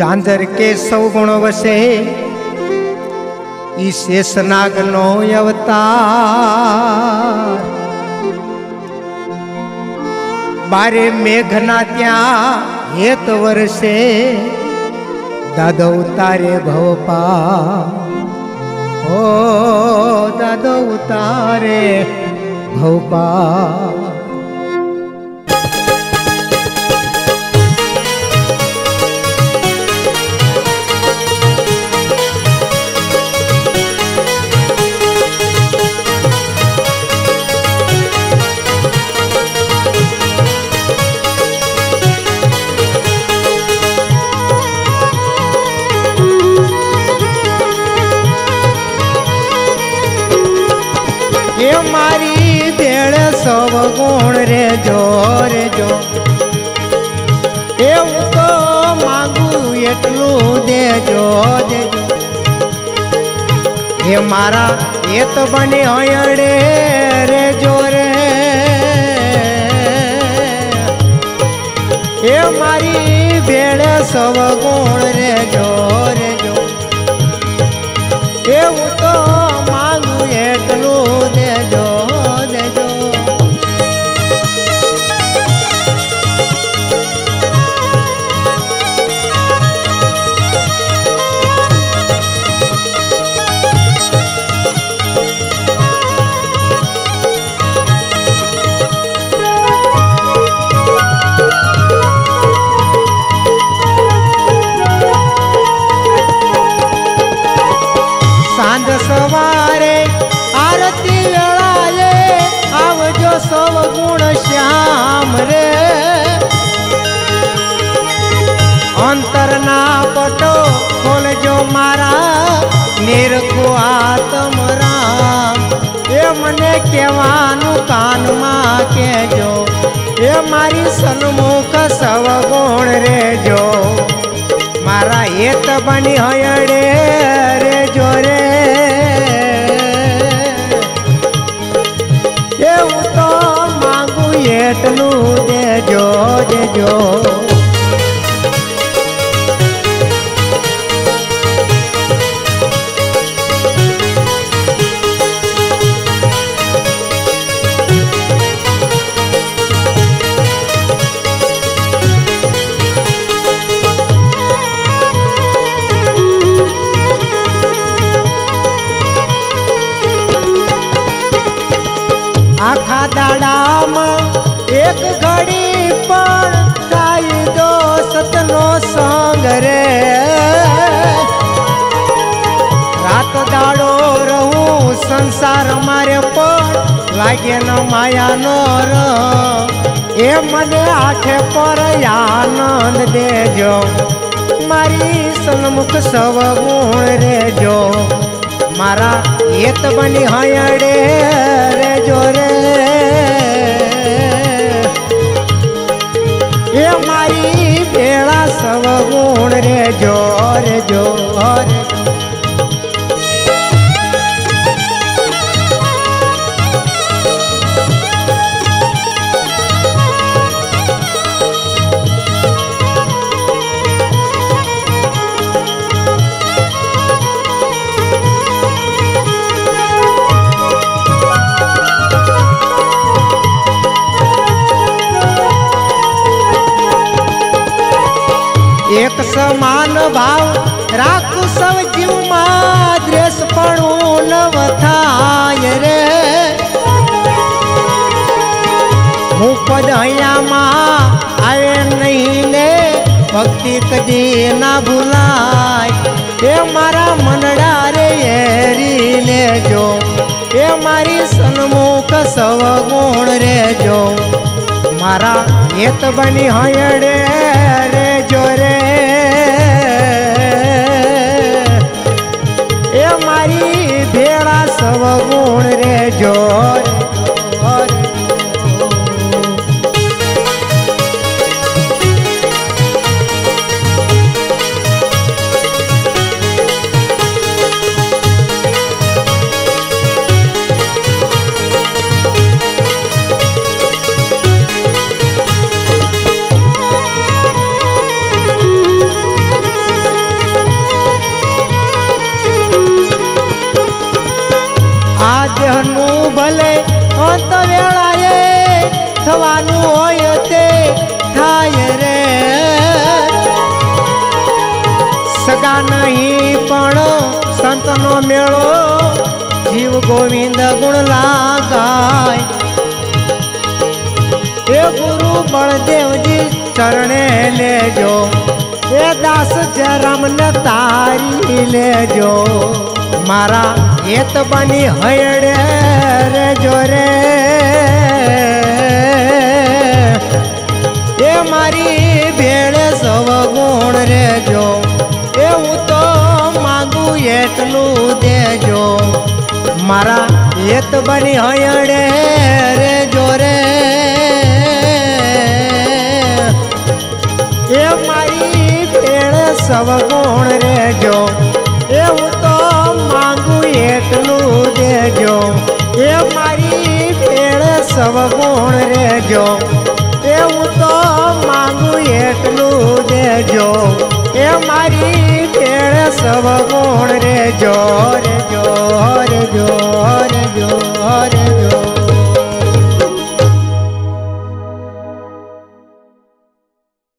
ચાંદર કે સૌ ગુણ વસે. ઈ શેષનાગ નો અવતાર. બારે મેઘના ત્યાં હેત વર્ષે દાદો ઉતારે ભવપા ઓ દાદો ઉતારે ભવપા મારી ભેળ સવ ગુણ રે જો રે જો એવું તો માંગુ એટલું દેજો દેજો. એ મારા એ તો બને અયડે રે જો રે. એ મારી ભેળ સવ ગુણ રે. જો ગુણ શ્યામ રે. અંતરના પટો ખોલજો મારા નિરખો આત્મ રામ. એ મને કહેવાનું કાનમાં કહેજો, એ મારી સન્મુખ સવ ગુણ રેજો. મારા હેત બની હયડે રે. દેજો આખા દાડામાં એક ઘડી લાગે ન માયાનો ર, એ મને આઠે પર આનંદ દેજો. મારી સન્મુખ સવ ગુણ રેજો. મારા એત બની હયડે એક સમાન ભાવ રાખું સૌ જીવમાં દ્રેસ પણ નવ થાય રે. હું પદ અહીંયામાં આવે નહીં ને ભક્તિ કદી ના ભૂલાય. એ મારા મનડા રે હેરી લેજો. એ મારી સન્મુખ સવ ગુણ રેજો. મારા હેત બની હયડે રે જો રે. સવ ગુણ નહીં, પણ સંતનો મેળો જીવ ગોવિંદ ગુણ લાગાય. એ ગુરુ બળદેવજી ચરણે લેજો એ દાસ જરમને તારી લેજો. મારા હેત બની હયડે રેજો રે. હેત બની હયણે રે જોરે એ મારી ભેળ સવ ગુણ રેજો. એ હું તો માંગુ એટલું દેજો. એ મારી ભેળ સવ ગુણ રેજો. એ હું તો માંગુ એટલું દેજો. એ મારી ભેળ સવ ગુણ રેજો રે